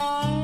Oh.